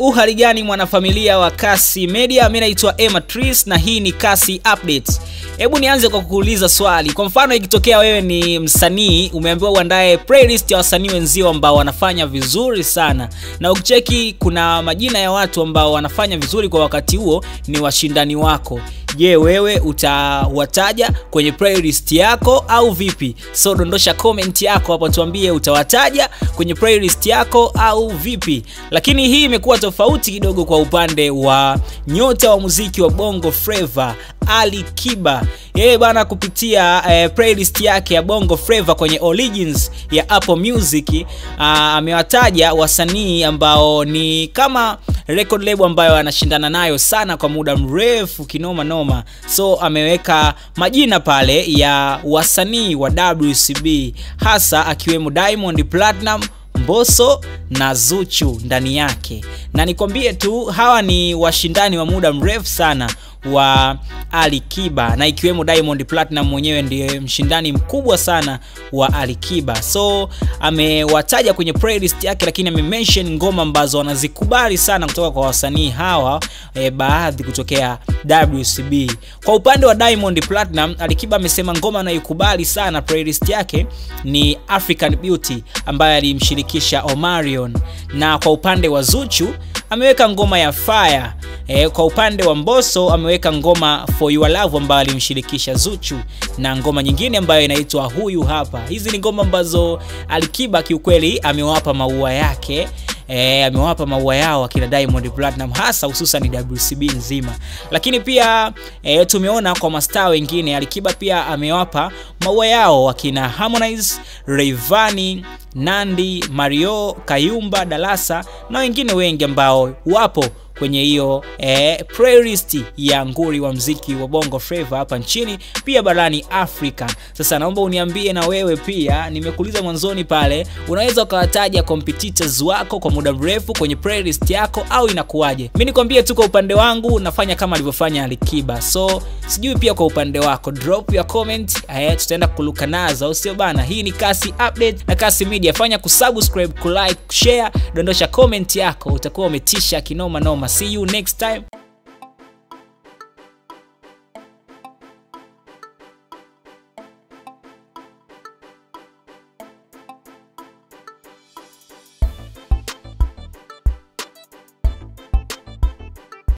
uhali gani mwanafamilia wa kasi media? Mi naitwa ematris na hii ni kasi updates. Hebu nianze kwa kuuliza swali. Kwa mfano ikitokea wewe ni msanii umeambiwa uandae playlist ya wasanii wenzio ambao wanafanya vizuri sana. Na ukicheki kuna majina ya watu ambao wanafanya vizuri kwa wakati huo ni washindani wako je wewe utawataja kwenye playlist yako au vipi? So dondosha comment yako hapo tuambie utawataja kwenye playlist yako au vipi. Lakini hii imekuwa tofauti kidogo kwa upande wa nyota wa muziki wa bongo freva ali kiba. Yeye bana kupitia eh, playlist yake ya bongo freva kwenye origins ya apple music ah, amewataja wasanii ambao ni kama record label ambayo anashindana nayo sana kwa muda mrefu kinoma noma. So ameweka majina pale ya wasanii wa wcb hasa akiwemo diamond platinum mboso na zuchu ndani yake. Na nikwambie tu hawa ni washindani wa muda mrefu sana wa alikiba na ikiwemo diamond platinum mwenyewe ndiye mshindani mkubwa sana wa alikiba. So amewataja kwenye playlist yake lakini amemention ngoma ambazo anazikubali sana kutoka kwa wasanii hawa e, baadhi kutokea wcb kwa upande wa diamond platinum alikiba amesema ngoma anayokubali sana playlist yake ni african beauty ambayo alimshirikisha omarion. Na kwa upande wa zuchu ameweka ngoma ya fire e, kwa upande wa mboso ameweka ngoma for your love ambayo alimshirikisha zuchu na ngoma nyingine ambayo inaitwa huyu hapa. Hizi ni ngoma ambazo alikiba kiukweli amewapa maua yake. E, amewapa maua yao akina diamond platinum hasa hususan wcb nzima. Lakini pia e, tumeona kwa mastaa wengine alikiba pia amewapa maua yao akina harmonize Rayvanny, nandi mario kayumba dalasa na wengine wengi ambao wapo kwenye hiyo eh, playlist ya nguri wa mziki wa bongo flava hapa nchini pia barani afrika. Sasa naomba uniambie na wewe pia nimekuuliza mwanzoni pale unaweza ukawataja competitors wako kwa muda mrefu kwenye playlist yako au inakuwaje? Mimi nikwambie tu kwa upande wangu nafanya kama alivyofanya alikiba. So sijui pia kwa upande wako drop ya comment eh, tutaenda kuluka nazo sio bana? Hii ni kasi update na kasi media. Fanya kusubscribe kulike kushare dondosha comment yako. Utakuwa umetisha kinoma noma see you next time